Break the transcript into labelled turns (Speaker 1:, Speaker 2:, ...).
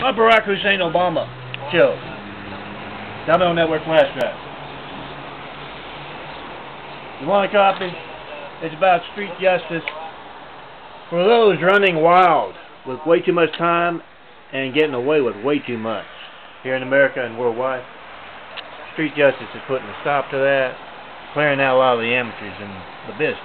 Speaker 1: My Barack Hussein Obama show. Domino Network flashback. You want a copy? It's about street justice for those running wild with way too much time and getting away with way too much here in America and worldwide. Street justice is putting a stop to that, clearing out a lot of the amateurs in the business.